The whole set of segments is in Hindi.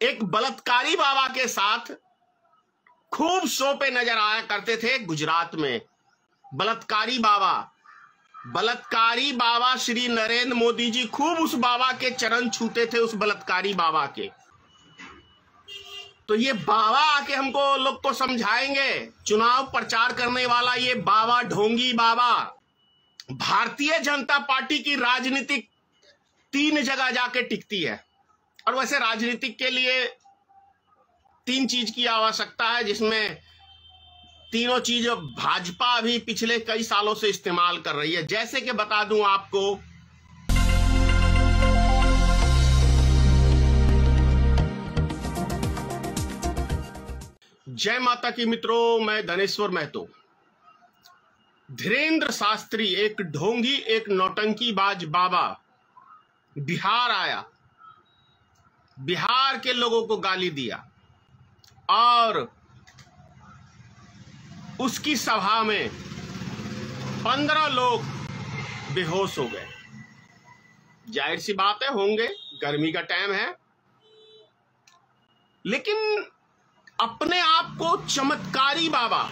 एक बलात्कारी बाबा के साथ खूब शो पे नज़र आया करते थे गुजरात में। बलात्कारी बाबा। बलात्कारी बाबा श्री नरेंद्र मोदी जी खूब उस बाबा के चरण छूते थे, उस बलात्कारी बाबा के। तो ये बाबा आके हमको लोग को समझाएँगे, चुनाव प्रचार करने वाला ये बाबा ढोंगी बाबा। भारतीय जनता पार्टी की राजनीतिक तीन जगह जाके टिकती है। और वैसे राजनीतिक के लिए तीन चीज़ की आवश्यकता है, जिसमें तीनों चीज़ भाजपा भी पिछले कई सालों से इस्तेमाल कर रही है। जैसे कि बता दूँ आपको, जय माता की मित्रों, मैं धनेश्वर महतो। धीरेन्द्र शास्त्री, एक ढोंगी, एक नौटंकीबाज बाबा, बिहार आया। बिहार के लोगों को गाली दिया और उसकी सभा में पंद्रह लोग बेहोश हो गए। ज़ाहिर सी बात है, होंगे, गर्मी का टाइम है। लेकिन अपने आप को चमत्कारी बाबा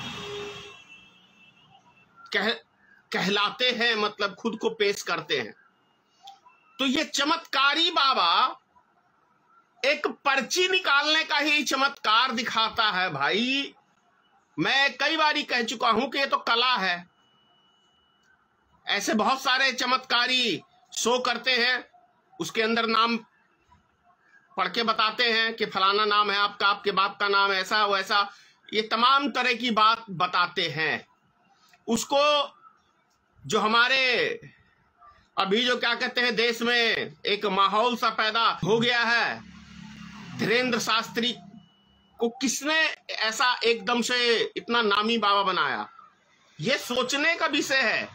कह, कहलाते हैं मतलब खुद को पेश करते हैं। तो ये चमत्कारी बाबा एक पर्ची निकालने का ही चमत्कार दिखाता है भाई। मैं कई बार कह चुका हूँ कि ये तो कला है। ऐसे बहुत सारे चमत्कारी शो करते हैं। उसके अंदर नाम पढ़ के बताते हैं कि फलाना नाम है आपका, आपके बाप का नाम ऐसा, वैसा। ये तमाम तरह की बात बताते हैं। उसको जो हमारे अभी जो क्या कहते हैं, देश में एक माहौल सा पैदा हो गया है। धीरेन्द्र शास्त्री को किसने ऐसा एकदम से इतना नामी बाबा बनाया? ये सोचने का विषय है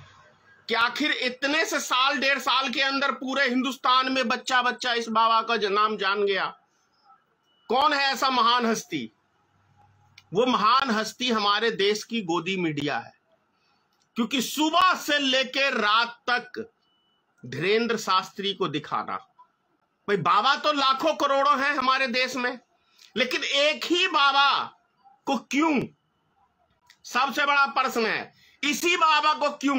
कि आखिर इतने से साल, डेढ़ साल के अंदर पूरे हिंदुस्तान में बच्चा बच्चा इस बाबा का नाम जान गया। कौन है ऐसा महान हस्ती? वो महान हस्ती हमारे देश की गोदी मीडिया है। क्योंकि सुबह से लेकर रात तक धीरेन्द्र शास्त्री को दिखाना। भाई बाबा तो लाखों करोड़ों हैं हमारे देश में, लेकिन एक ही बाबा को क्यों? सबसे बड़ा प्रश्न है, इसी बाबा को क्यों?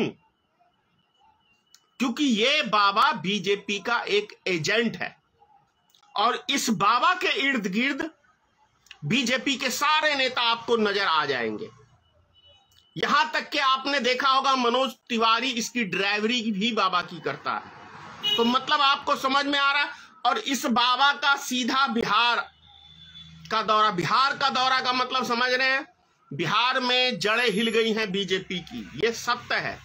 क्योंकि ये बाबा बीजेपी का एक एजेंट है, और इस बाबा के इर्द गिर्द बीजेपी के सारे नेता आपको नज़र आ जाएँगे। यहाँ तक कि आपने देखा होगा मनोज तिवारी इसकी ड्राइवरी भी बाबा की करता है। तो मतलब आपको समझ में आ रहा है और इस बाबा का सीधा बिहार का दौरा, बिहार का दौरा का मतलब समझ रहे हैं? बिहार में जड़ें हिल गई हैं बीजेपी की, ये सत्य है।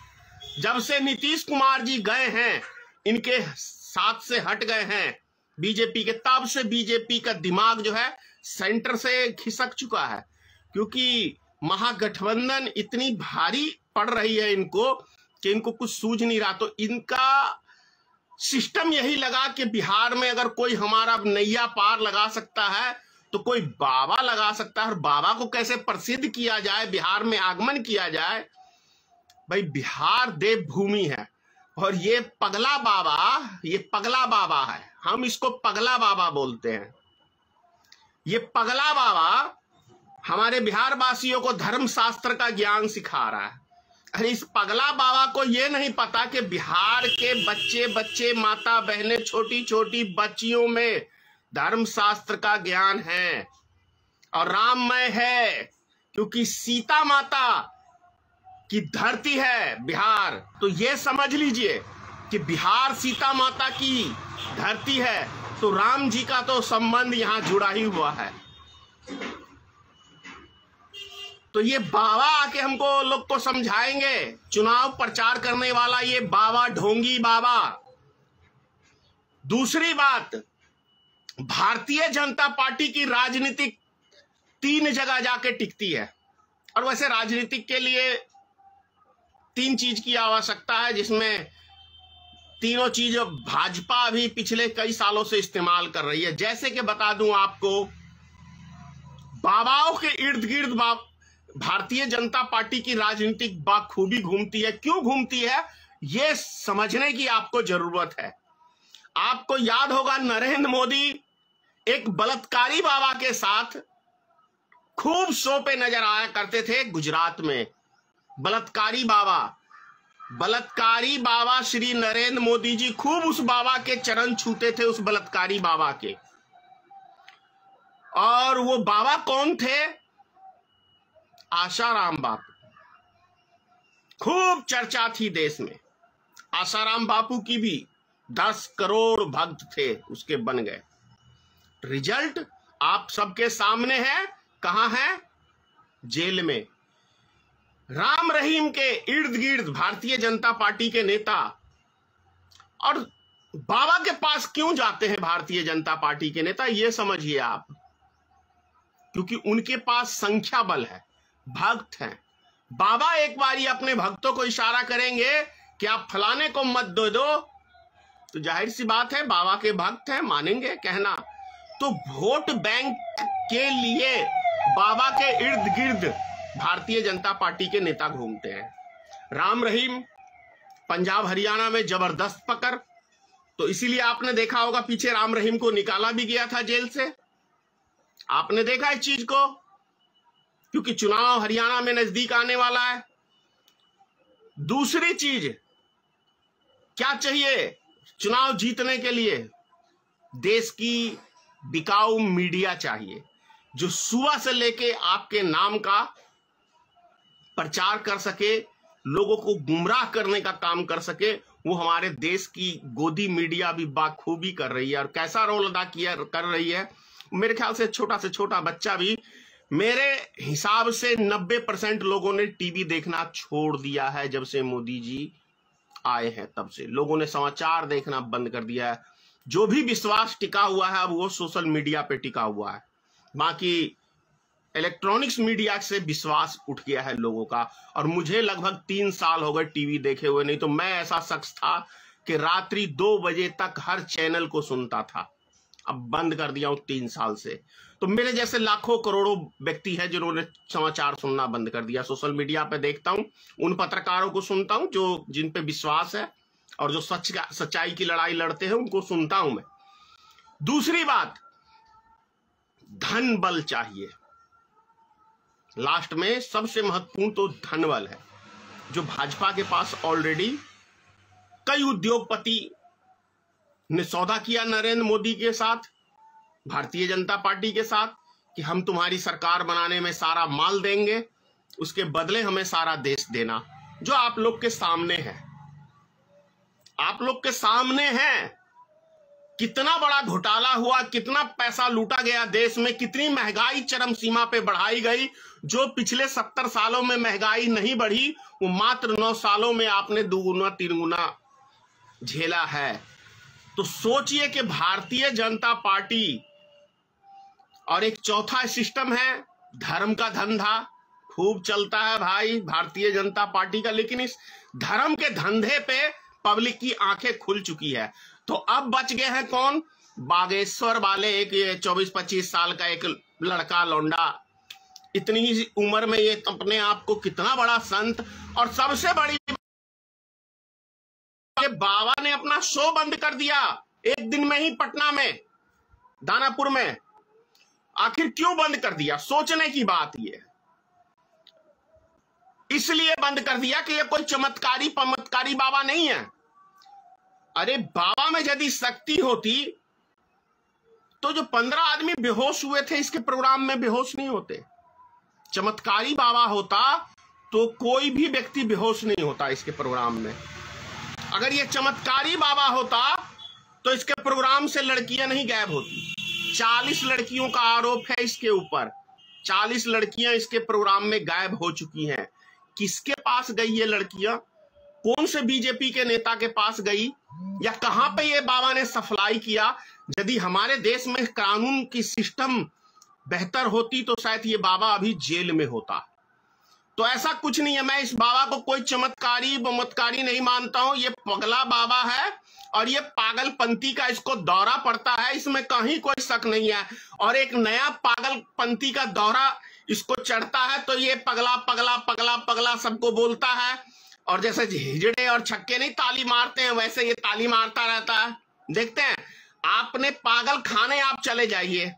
जब से नीतीश कुमार जी गए हैं, इनके साथ से हट गए हैं बीजेपी के, तब से बीजेपी का दिमाग जो है सेंटर से खिसक चुका है। क्योंकि महागठबंधन इतनी भारी पड़ रही है इनको कि इनको कुछ सूझ नहीं रहा। तो इनका सिस्टम यही लगा कि बिहार में अगर कोई हमारा नैया पार लगा सकता है तो कोई बाबा लगा सकता है। और बाबा को कैसे प्रसिद्ध किया जाए, बिहार में आगमन किया जाए? भाई, बिहार देव भूमि है। और ये पगला बाबा, ये पगला बाबा है। हम इसको पगला बाबा बोलते हैं। ये पगला बाबा हमारे बिहार वासियों को धर्म शास्त्र का ज्ञान सिखा रहा है। अरे इस पगला बाबा को ये नहीं पता कि बिहार के बच्चे बच्चे, माता बहनें, छोटी छोटी बच्चियों में धर्म शास्त्र का ज्ञान है और राममय है, क्योंकि सीता माता की धरती है बिहार। तो ये समझ लीजिए कि बिहार सीता माता की धरती है तो राम जी का तो संबंध यहाँ जुड़ा ही हुआ है। तो ये बाबा आके हमको लोग को समझाएँगे। चुनाव प्रचार करने वाला ये बाबा ढोंगी बाबा। दूसरी बात, भारतीय जनता पार्टी की राजनीतिक तीन जगह जाके टिकती है। और वैसे राजनीतिक के लिए तीन चीज़ की आवश्यकता है, जिसमें तीनों चीज़ भाजपा भी पिछले कई सालों से इस्तेमाल कर रही है। जैसे कि बता दूँ आपको, बाबाओं के इर्द गिर्द भारतीय जनता पार्टी की राजनीतिक बाखूबी घूमती है। क्यों घूमती है? यह समझने की आपको ज़रूरत है। आपको याद होगा, नरेंद्र मोदी एक बलात्कारी बाबा के साथ खूब शो पे नज़र आया करते थे गुजरात में। बलात्कारी बाबा। बलात्कारी बाबा श्री नरेंद्र मोदी जी खूब उस बाबा के चरण छूते थे, उस बलात्कारी बाबा के। और वो बाबा कौन थे? आशाराम बापू। खूब चर्चा थी देश में। आशाराम बापू की भी दस करोड़ भक्त थे, उसके बन गए। रिज़ल्ट आप सबके सामने है। कहा है? जेल में। राम रहीम के इर्द गिर्द भारतीय जनता पार्टी के नेता। और बाबा के पास क्यों जाते हैं भारतीय जनता पार्टी के नेता यह समझिए आप। क्योंकि उनके पास संख्या बल है। भक्त हैं। बाबा एक बार अपने भक्तों को इशारा करेंगे कि आप फलाने को मत दो दो। तो ज़ाहिर सी बात है, बाबा के भक्त हैं, मानेंगे, कहना। तो वोट बैंक के लिए बाबा के इर्द गिर्द भारतीय जनता पार्टी के नेता घूमते हैं। राम रहीम, पंजाब हरियाणा में ज़बरदस्त पकड़। तो इसीलिए आपने देखा होगा, पीछे राम रहीम को निकाला भी गया था जेल से। आपने देखा इस चीज़ को? क्योंकि चुनाव हरियाणा में नज़दीक आने वाला है। दूसरी चीज़, क्या चाहिए चुनाव जीतने के लिए? देश की बिकाऊ मीडिया चाहिए, जो सुबह से लेके आपके नाम का प्रचार कर सके, लोगों को गुमराह करने का काम कर सके, वो हमारे देश की गोदी मीडिया भी बाखूबी कर रही है और कैसा रोल अदा किया, कर रही है, मेरे ख्याल से छोटा से छोटा बच्चा भी मेरे हिसाब से 90 परसेंट लोगों ने टीवी देखना छोड़ दिया है जब से मोदी जी आए हैं, तब से। लोगों ने समाचार देखना बंद कर दिया है। जो भी विश्वास टिका हुआ है, अब वो सोशल मीडिया पे टिका हुआ है। बाकी इलेक्ट्रॉनिक्स मीडिया से विश्वास उठ गया है लोगों का। और मुझे लगभग तीन साल हो गए टीवी देखे हुए, नहीं तो मैं ऐसा शख्स था कि रात्रि दो बजे तक हर चैनल को सुनता था। अब बंद कर दिया हूँ तीन साल से। तो मेरे जैसे लाखों करोड़ों व्यक्ति है जिन्होंने समाचार सुनना बंद कर दिया। सोशल मीडिया पे देखता हूँ, उन पत्रकारों को सुनता हूँ, जो जिन पे विश्वास है और जो सच सच्चाई की लड़ाई लड़ते हैं, उनको सुनता हूँ मैं। दूसरी बात, धन बल चाहिए। लास्ट में सबसे महत्वपूर्ण तो धन बल है। जो भाजपा के पास ऑलरेडी कई उद्योगपति ने सौदा किया नरेंद्र मोदी के साथ, भारतीय जनता पार्टी के साथ, कि हम तुम्हारी सरकार बनाने में सारा माल देंगे, उसके बदले हमें सारा देश देना, जो आप लोग के सामने है। आप लोग के सामने है। कितना बड़ा घोटाला हुआ, कितना पैसा लूटा गया देश में, कितनी महँगाई चरम सीमा पे बढ़ाई गई, जो पिछले सत्तर सालों में महँगाई नहीं बढ़ी, वो मात्र नौ सालों में आपने दुगुना तीन गुना झेला है। तो सोचिए कि भारतीय जनता पार्टी और एक चौथा सिस्टम है, धर्म का धंधा। खूब चलता है भाई, भारतीय जनता पार्टी का, लेकिन इस धर्म के धंधे पे पब्लिक की आँखें खुल चुकी है। तो अब बच गए हैं कौन? बागेश्वर वाले, एक चौबीस पच्चीस साल का एक लड़का लौंडा। इतनी उम्र में ये अपने आप को कितना बड़ा संत और सबसे बड़ी बाबा अपना शो बंद कर दिया एक दिन में ही पटना में, दानापुर में। आखिर क्यों बंद कर दिया? सोचने की बात यह इसलिए बंद कर दिया कि यह कोई चमत्कारी, पमत्कारी बाबा नहीं है। अरे, बाबा में यदि शक्ति होती तो जो पंद्रह आदमी बेहोश हुए थे, इसके प्रोग्राम में बेहोश नहीं होते। चमत्कारी बाबा होता तो कोई भी व्यक्ति बेहोश नहीं होता इसके प्रोग्राम में। अगर ये चमत्कारी बाबा होता तो इसके प्रोग्राम से लड़कियाँ नहीं गायब होती। चालीस लड़कियों का आरोप है इसके ऊपर। चालीस लड़कियाँ इसके प्रोग्राम में गायब हो चुकी हैं। किसके पास गई ये लड़कियाँ? कौन से बीजेपी के नेता के पास गई? या कहाँ पे ये बाबा ने सफलाई किया? यदि हमारे देश में कानून की सिस्टम बेहतर होती तो शायद ये बाबा अभी जेल में होता। तो ऐसा कुछ नहीं है। मैं इस बाबा को कोई चमत्कारी, बमत्कारी नहीं मानता हूँ। ये पगला बाबा है और ये पागलपंथी का इसको दौरा पड़ता है। इसमें कहीं कोई शक नहीं है। और एक नया पागलपंथी का दौरा इसको चढ़ता है तो ये पगला पगला पगला पगला सबको बोलता है। और जैसे हिजड़े और छक्के नहीं ताली मारते हैं, वैसे ये ताली मारता रहता है। देखते हैं, आपने पागल खाने आप चले जाइए।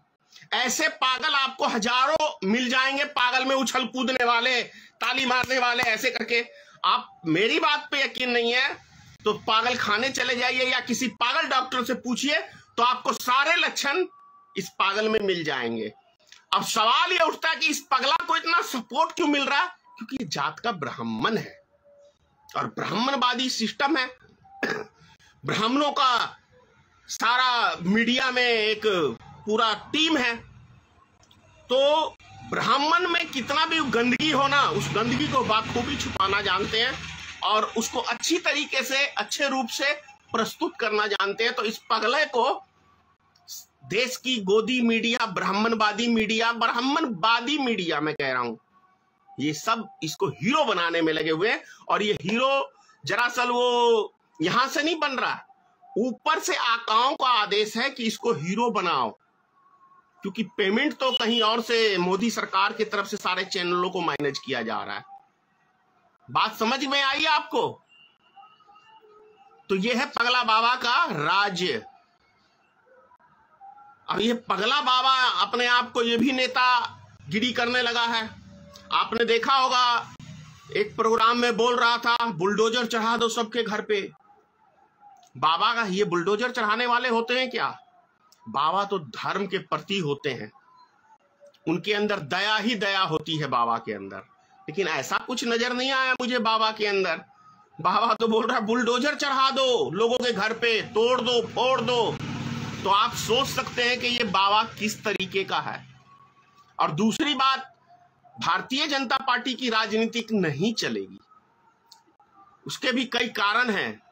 ऐसे पागल आपको हज़ारों मिल जाएँगे पागल में उछल कूदने वाले। ताली मारने वाले ऐसे करके। आप मेरी बात पे यकीन नहीं है तो पागल खाने चले जाइए या किसी पागल डॉक्टर से पूछिए तो आपको सारे लक्षण इस पागल में मिल जाएँगे। अब सवाल यह उठता है कि इस पगला को इतना सपोर्ट क्यों मिल रहा? है क्योंकि जात का ब्राह्मण है। और ब्राह्मणवादी सिस्टम है। ब्राह्मणों का सारा मीडिया में एक पूरा टीम है। तो ब्राह्मण में कितना भी गंदगी हो ना, उस गंदगी को बाखूबी छुपाना जानते हैं और उसको अच्छी तरीके से, अच्छे रूप से प्रस्तुत करना जानते हैं। तो इस पगले को देश की गोदी मीडिया, ब्राह्मणवादी मीडिया ब्राह्मणवादी मीडिया मैं कह रहा हूँ, ये सब इसको हीरो बनाने में लगे हुए हैं और ये हीरो जरासल वो यहाँ से नहीं बन रहा, ऊपर से आकाओं का आदेश है कि इसको हीरो बनाओ। क्योंकि पेमेंट तो कहीं और से मोदी सरकार की तरफ़ से सारे चैनलों को मैनेज किया जा रहा है। बात समझ में आई आपको? तो यह है पगला बाबा का राज्य। अब यह पगला बाबा अपने आप को ये भी नेता गिरी करने लगा है। आपने देखा होगा, एक प्रोग्राम में बोल रहा था, बुलडोजर चढ़ा दो सबके घर पे। बाबा का, ये बुलडोजर चढ़ाने वाले होते हैं क्या? बाबा तो धर्म के प्रति होते हैं। उनके अंदर दया ही दया होती है बाबा के अंदर। लेकिन ऐसा कुछ नज़र नहीं आया मुझे बाबा के अंदर। बाबा तो बोल रहा, बुलडोजर चढ़ा दो, लोगों के घर पे, तोड़ दो, फोड़ दो। तो आप सोच सकते हैं कि ये बाबा किस तरीके का है। और दूसरी बात, भारतीय जनता पार्टी की राजनीति नहीं चलेगी। उसके भी कई कारण हैं।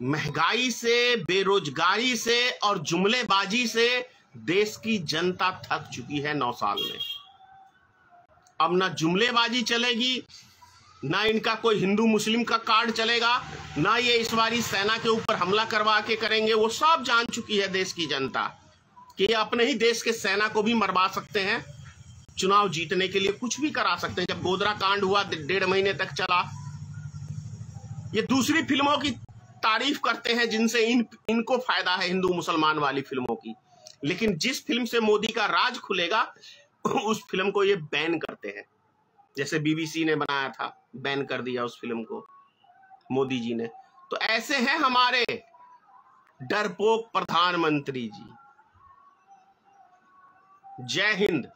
महँगाई से, बेरोजगारी से और जुमलेबाजी से देश की जनता थक चुकी है नौ साल में। अब ना जुमलेबाजी चलेगी, ना इनका कोई हिंदू मुस्लिम का कार्ड चलेगा, ना ये इस बारी सेना के ऊपर हमला करवा के करेंगे, वो सब जान चुकी है देश की जनता कि अपने ही देश के सेना को भी मरवा सकते हैं, चुनाव जीतने के लिए कुछ भी करा सकते हैं। जब गोदरा कांड हुआ डेढ़ महीने तक चला। ये दूसरी फ़िल्मों की तारीफ़ करते हैं जिनसे इन, इनको फ़ायदा है हिंदू मुसलमान वाली फ़िल्मों की। लेकिन जिस फ़िल्म से मोदी का राज खुलेगा, उस फ़िल्म को ये बैन करते हैं। जैसे बीबीसी ने बनाया था, बैन कर दिया उस फ़िल्म को, मोदी जी ने। तो ऐसे हैं हमारे डरपोक प्रधानमंत्री जी। जय हिंद।